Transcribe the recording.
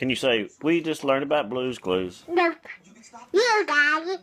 Can you say, we just learned about Blues Clues? Nope. You got it.